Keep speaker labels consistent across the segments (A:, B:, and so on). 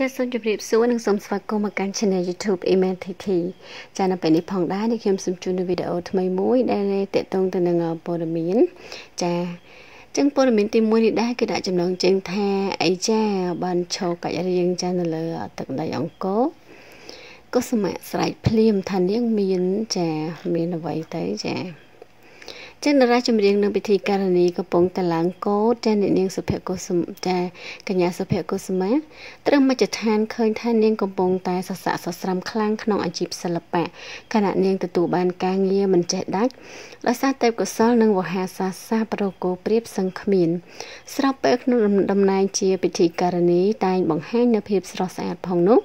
A: ចាសសូមជម្រាបសួរនិងសូមស្វាគមន៍មកកាន់ Channel YouTube Email TT ចានៅពេលនេះផងដែរនេះខ្ញុំសូមជូននូវវីដេអូថ្មីមួយដែលទាក់ទងទៅនឹងព័ត៌មានចាចឹងព័ត៌មានទី1នេះដែរគឺដាក់ចំណងជើងថាអីចាបានឈោកាច់រៀងចានៅលើទឹកដីអង្គរក៏សមៈស្រែកភ្លាមថានាងមានចាមានអ្វីទៅចា ចិនរាចម្រៀងនៅពិធីការនីកំពុងតឡើងកោតចាអ្នកនាងសុភកុសមចាកញ្ញាសុភកុសមាត្រូវមជ្ឈដ្ឋានឃើញថានាងកំពុងតែសស័កសស្រាំខ្លាំងក្នុងអាជីពសិល្បៈខណៈនាងទទួលបានការងារមិនចេះដាច់ដោយសារទេពកោសលនិងវោហាសាសាប្រកោប្រៀបសឹងគ្មានស្របពេលក្នុងតំណែងជាពិធីការនីតែងបង្ហាញនៅភាពស្រស់ស្អាតផងនោះ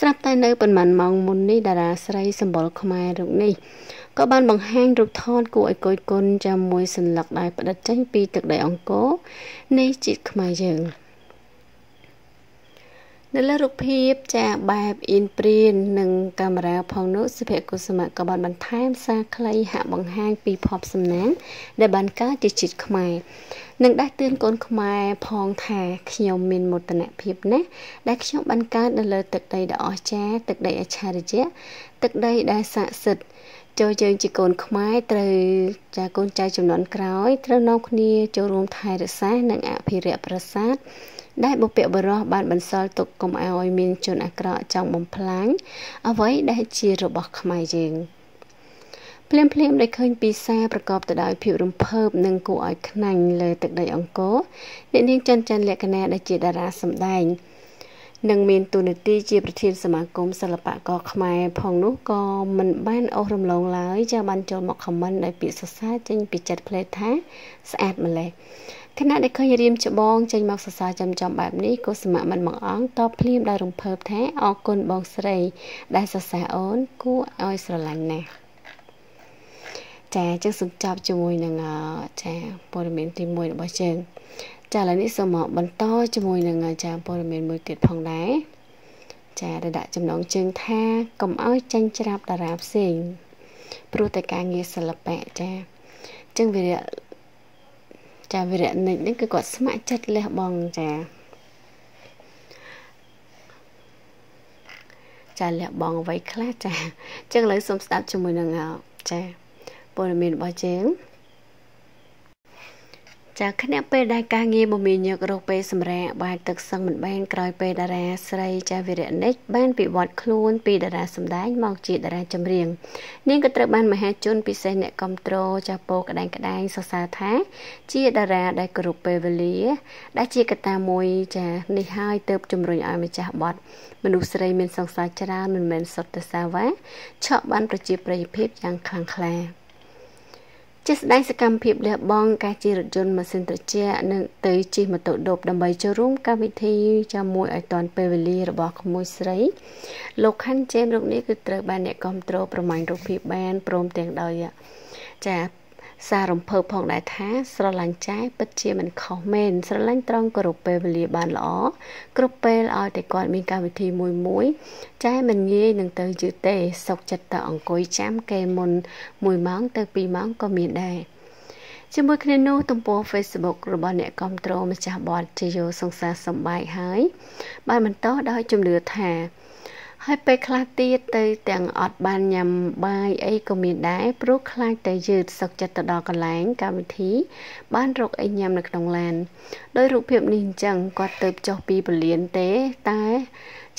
A: ស្រាប់តែនៅប៉ុន្មានម៉ោងមុននេះតារាស្រីសម្បុរខ្មែររូបនេះក៏បានបង្ហាញរូបថតគួរឲ្យគយគន់ជាមួយសញ្ញាដែលផ្ដិតចេញពីទឹកដីអង្គរនៃជាតិខ្មែរយើង នៅលើរូបភាពចាបែបអ៊ីនព្រីននិងកាមេរ៉ាផងនោះសុភកុសមៈក៏បានបន្ថែមសារខ្លីហាក់បង្ហាញពីភ័ព្វសំណាងដែលបានកើតជាជាតិខ្មែរនិងដាស់តឿនកូនខ្មែរផងថាខ្ញុំមានមោទនភាពណាស់ដែលខ្ញុំបានកើតនៅលើទឹកដីដ៏អស្ចារ្យទឹកដីអច្ឆរិយៈទឹកដីដែលស័ក្តិសិទ្ធិចូលយើងជាកូនខ្មែរត្រូវចាកូនចៅចំនួនក្រោយត្រូវនាំគ្នាចូលរួមថែរក្សានិងអភិរក្សប្រាសាទ ដែលបុព្វបុរសបានបន្សល់ទុកកុំឲ្យមានជនអាក្រក់ចង់បំផ្លាញអ្វីដែលជារបស់ខ្មែរយើងភ្លាមភ្លាមដែលឃើញពីសារប្រកបទៅដោយភាពរំភើបនិងគួរឲ្យខ្នាញ់លើទឹកដីអង្គរអ្នកនាងច័ន្ទច័ន្ទលក្ខណៈដែលជាតារាសម្ដែង និងមានទូនាទីជាប្រធានសមាគមសិល្បករខ្មែរផងនោះក៏មិនបានអស់រំលងឡើយចាបានចូលមកខមមិនដោយពាក្យសរសើរចេញពីចិត្តផ្លែថាស្អាតម្លេះខណៈដែលឃើញរៀមច្បងចេញមកសរសើរចំចំបែបនេះក៏សមៈមិនមកអងតបភ្លាមដោយរំភើបថាអរគុណបងស្រី ដែលសរសើរអូនគួរឲ្យស្រឡាញ់ណាស់ចាចឹងសូមចប់ជាមួយនឹងចាព័ត៌មានទី1របស់យើង ចាឥឡូវនេះសូមមកបន្តជាមួយនឹងចាព័ត៌មានមួយទៀតផងដែរចាដែលដាក់ចំណងជើងថាកុំឲ្យចាញ់ច្រាប់តារាផ្សេងព្រោះតែការងារសិល្បៈចាចឹងវិរៈចាវិរៈនិចនេះគឺគាត់ស្ម័គ្រចិត្តលះបង់ចាចាលះបង់អ្វីខ្លះចាចឹងឥឡូវសូមស្ដាប់ជាមួយនឹងចាព័ត៌មានរបស់យើង ចាខណៈពេលដែលការងារមមាញឹករកពេលសម្រាកបាច់ទឹកសឹងមិនបានក្រោយពេលតារាស្រីចាវិរៈនិចបានពិវត្តខ្លួនពីតារាសម្ដែងមកជាតារាចម្រៀងនាងក៏ត្រូវបានមហាជនពិសេសអ្នកគ្រប់គ្រងចាពោក្តែងក្តែងសរសើរថា ជាតារាដែលគ្រប់ពេលវេលា ដែលជាកត្តាមួយចានេះហើយទៅជំរុញឲ្យម្ចាស់បត់មនុស្សស្រីមានសង្សារច្រើនមិនមែនសុទ្ធតែសាវ៉ាឆក់បានប្រជាប្រិយភាពយ៉ាងខ្លាំងក្លា ជាស្ដែងសកម្មភាពលះបង់ការជិះរថយន្តម៉ាស៊ីនត្រជាក់និងទៅជិះម៉ូតូឌុបដើម្បីចូលរួមកម្មវិធីចាំមួយឲ្យតាន់ពេលវេលារបស់ក្មួយស្រី លោកខាន់ជេមរូបនេះគឺត្រូវបានអ្នកគ្រប់គ្រងប្រមាញ់រូបភាពបានព្រមទាំងដោយចា សាររំភើបផងដែរថាស្រឡាញ់ចាយពិតជាមិនខុសមែនស្រឡាញ់ត្រង់គ្រប់ពេលវេលាបានល្អគ្រប់ពេលឲ្យតែគាត់មានកម្មវិធីមួយមួយចាយមិនងាយនឹងទៅយឺតទេសុកចិត្តទៅអង្គុយចាំគេមុន1ម៉ោងទៅ2ម៉ោងក៏មានដែរជាមួយគ្នានោះទំព័រ Facebook របស់អ្នកគ្រប់គ្រងម្ចាស់បទជាយោសង្សារសំបែកហើយបានបន្តដោយជំនឿថា ហើយពេលខ្លះទៀតទៅទាំងអត់បានញ៉ាំបាយអីក៏មានដែរព្រោះខ្លាចតែយឺតសុកចិត្តទៅដល់កន្លែងកម្មវិធី បានរកអីញ៉ាំនៅក្នុងឡានដោយរូបភាពនេះអញ្ចឹងគាត់ទៅចុះពីពលានទេតែ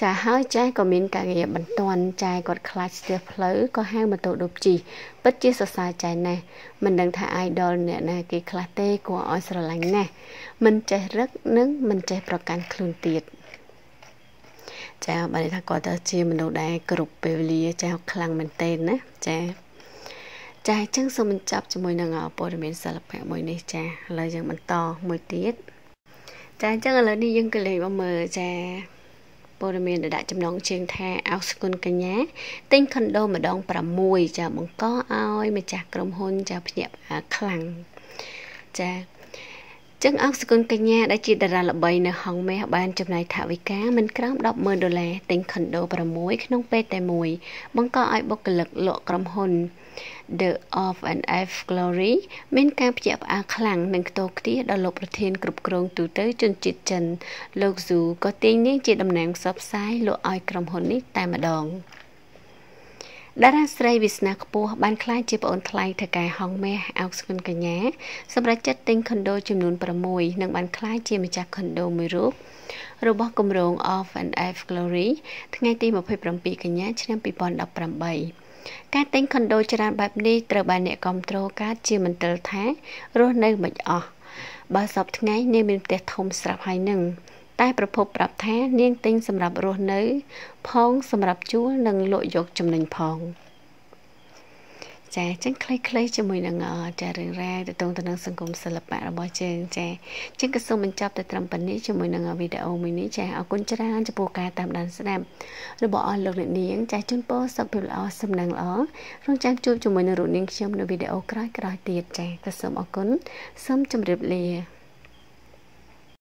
A: ចាហើយចែក៏មានការងារបន្ទាន់ចែគាត់ខ្លាចស្ទះផ្លូវក៏ហៅម៉ូតូឌុបជីពិតជាសរសើរចែណាស់មិនដឹងថា idol អ្នកណាគេខ្លះទេគួរឲ្យស្រឡាញ់ណាស់មិនចេះរឹកនិងមិនចេះប្រកាន់ខ្លួនទៀត ចាបានន័យថាគាត់ទៅជាមនុស្សដែលគ្រប់ពេលវេលាចាខ្លាំងមែនទែនណាចាចាអញ្ចឹងសូមបញ្ចប់ជាមួយនឹងព័ត៌មានសិល្បៈមួយនេះចាឥឡូវយើងបន្តមួយទៀតចាអញ្ចឹងឥឡូវនេះយើងក៏លេខមកមើលចាព័ត៌មានដែលដាក់ចំណងជើងថាអោសគុណកញ្ញាទិញខុនដូម្ដង6ចាបង្កឲ្យម្ចាស់ក្រុមហ៊ុនចាភ្ញាក់ខ្លាំងចា ចចឹងអង្គសគុណកញ្ញាដែលជាតារាល្បីនៅហងមាសបានចំណាយថវិកាមិនក្រោម100,000ដុល្លារទិញខុនដូ6ក្នុងពេលតែមួយ បង្កឲ្យបុគ្គលិកលក់ក្រុមហ៊ុន The of and F Glory មានការភ្ជាប់ផ្អើលខ្លាំងនឹងខ្ទោខ្ទាដល់លោកប្រធានគ្រប់គ្រងទូទៅជនជាតិចិនលោក Zhu ក៏ទាញនាងជាតំណាងផ្សព្វផ្សាយលក់ឲ្យក្រុមហ៊ុននេះតែម្ដង តារាស្រីវាសនាខ្ពស់បានក្លាយជាប្អូនថ្លៃថកែហងមាសអោកស្គុនកញ្ញាសម្រាប់ចាត់ទិញខុនដូចំនួន6និងបានក្លាយជាម្ចាស់ខុនដូមួយរូបរបស់គម្រោង Off and F Glory ថ្ងៃទី27កញ្ញាឆ្នាំ2018ការទិញខុនដូច្រើនបែបនេះត្រូវបានអ្នកគ្រប់គ្រងកើតជាមន្ទិលថារស់នៅមិនអស់បើសពថ្ងៃនាងមានផ្ទះធំស្រាប់ហើយនឹង តែប្រភពប្រាប់ថានាងទិញសម្រាប់រស់នៅ ផងសម្រាប់ជួលនិងលក់យកចំណេញផងចាចឹងខ្លីៗជាមួយនឹងចារឿងរ៉ាវទៅតងទៅនឹងសង្គមសិល្បៈរបស់យើងចាចឹងក៏សូមបញ្ចប់ទៅត្រឹមប៉ុណ្នេះជាមួយនឹងវីដេអូមួយនេះចាអរគុណច្រើនចំពោះការតាមដានស្ដាប់របស់អស់លោកអ្នកនាងចាជូនពរសុខភាពល្អសំណាងល្អរងចាំជួបជាមួយនឹងរូបនាងខ្ញុំនៅវីដេអូក្រោយៗទៀតចាក៏សូមអរគុណសូមជម្រាបលា